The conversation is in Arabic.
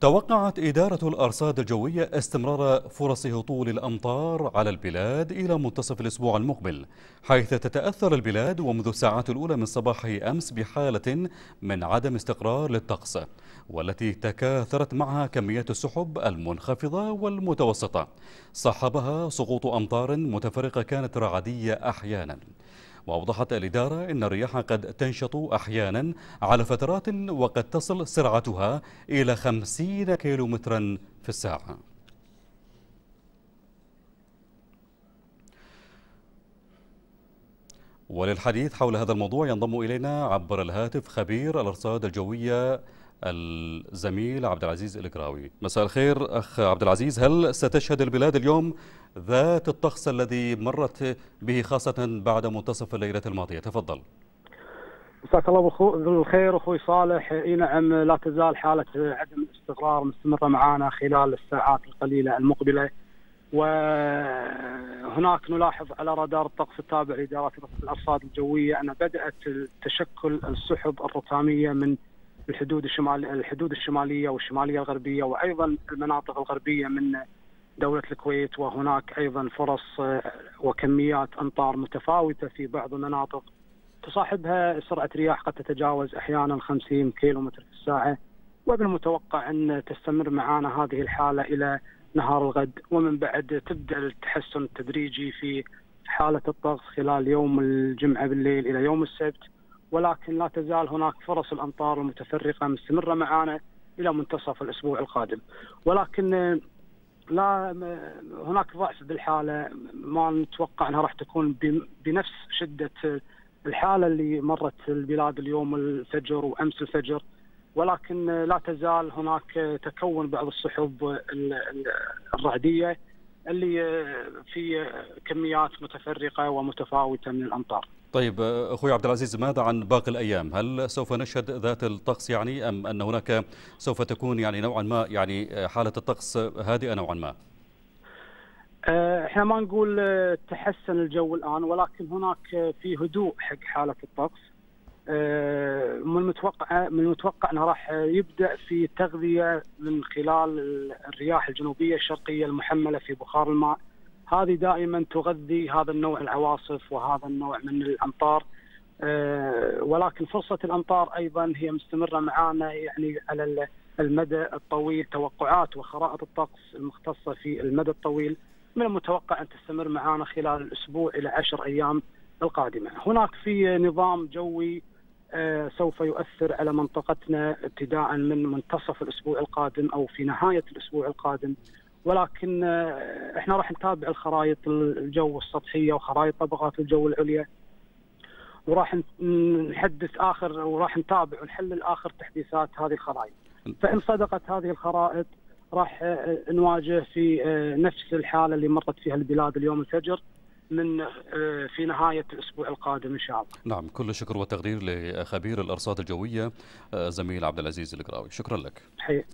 توقعت إدارة الأرصاد الجوية استمرار فرص هطول الأمطار على البلاد إلى منتصف الأسبوع المقبل حيث تتأثر البلاد ومنذ الساعات الأولى من صباح أمس بحالة من عدم استقرار للطقس والتي تكاثرت معها كميات السحب المنخفضة والمتوسطة. صاحبها سقوط أمطار متفرقة كانت رعدية أحيانا. وأوضحت الإدارة أن الرياح قد تنشط أحيانا على فترات وقد تصل سرعتها إلى 50 كيلومترا في الساعة. وللحديث حول هذا الموضوع ينضم إلينا عبر الهاتف خبير الأرصاد الجوية الزميل عبد العزيز القراوي مساء الخير أخ عبد العزيز. هل ستشهد البلاد اليوم ذات الطقس الذي مرت به خاصة بعد منتصف الليلة الماضية؟ تفضل. مساك الله بالخير أخوي صالح. إي نعم لا تزال حالة عدم الاستقرار مستمرة معنا خلال الساعات القليلة المقبلة. وهناك نلاحظ على رادار الطقس التابع لإدارة الأرصاد الجوية أن بدأت تشكل السحب الركاميه من الحدود الشمال الحدود الشمالية والشمالية الغربية وأيضا المناطق الغربية من دولة الكويت وهناك أيضا فرص وكميات أمطار متفاوتة في بعض المناطق تصاحبها سرعة رياح قد تتجاوز أحيانا 50 كيلو متر في الساعة. ومن المتوقع أن تستمر معنا هذه الحالة إلى نهار الغد. ومن بعد تبدأ التحسن التدريجي في حالة الطقس خلال يوم الجمعة بالليل إلى يوم السبت. ولكن لا تزال هناك فرص الأمطار المتفرقة مستمرة معنا إلى منتصف الأسبوع القادم. ولكن لا هناك ضعف بالحالة. ما نتوقع أنها راح تكون بنفس شدة الحالة اللي مرت البلاد اليوم الفجر وأمس الفجر. ولكن لا تزال هناك تكون بعض السحب الرعدية اللي في كميات متفرقة ومتفاوتة من الأمطار. طيب أخوي عبد العزيز ماذا عن باقي الأيام؟ هل سوف نشهد ذات الطقس يعني أم أن هناك سوف تكون يعني نوعا ما يعني حالة الطقس هادئة نوعا ما؟ إحنا ما نقول تحسن الجو الآن ولكن هناك في هدوء حق حالة الطقس. من المتوقع من المتوقع إنه راح يبدأ في تغذية من خلال الرياح الجنوبية الشرقية المحملة في بخار الماء هذه دائما تغذي هذا النوع العواصف وهذا النوع من الأمطار ولكن فرصة الأمطار أيضا هي مستمرة معنا يعني على المدى الطويل توقعات وخرائط الطقس المختصة في المدى الطويل من المتوقع أن تستمر معنا خلال الأسبوع إلى عشر أيام القادمة. هناك في نظام جوي سوف يؤثر على منطقتنا ابتداء من منتصف الأسبوع القادم أو في نهاية الأسبوع القادم ولكن إحنا راح نتابع الخرائط الجو السطحية وخرائط طبقات الجو العليا وراح نحدث آخر وراح نتابع ونحلل آخر تحديثات هذه الخرائط فإن صدقت هذه الخرائط راح نواجه في نفس الحالة اللي مرت فيها البلاد اليوم الفجر من في نهاية الأسبوع القادم إن شاء الله نعم كل الشكر والتقدير لخبير الأرصاد الجوية زميل عبد العزيز القراوي شكرا لك حي. حي.